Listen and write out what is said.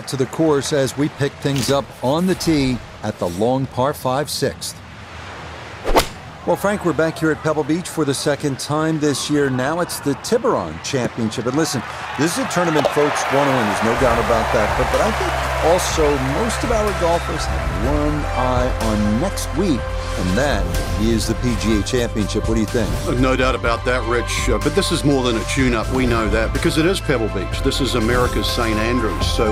To the course as we pick things up on the tee at the long par 5 sixth. Well, Frank, we're back here at Pebble Beach for the second time this year. Now it's the Tiburon Championship. And listen, this is a tournament folks want to win. There's no doubt about that. But, but I think also most of our golfers have one eye on next week, and that is the PGA Championship. What do you think? No doubt about that, Rich. Uh, but this is more than a tune-up. We know that because it is Pebble Beach. This is America's St. Andrews. So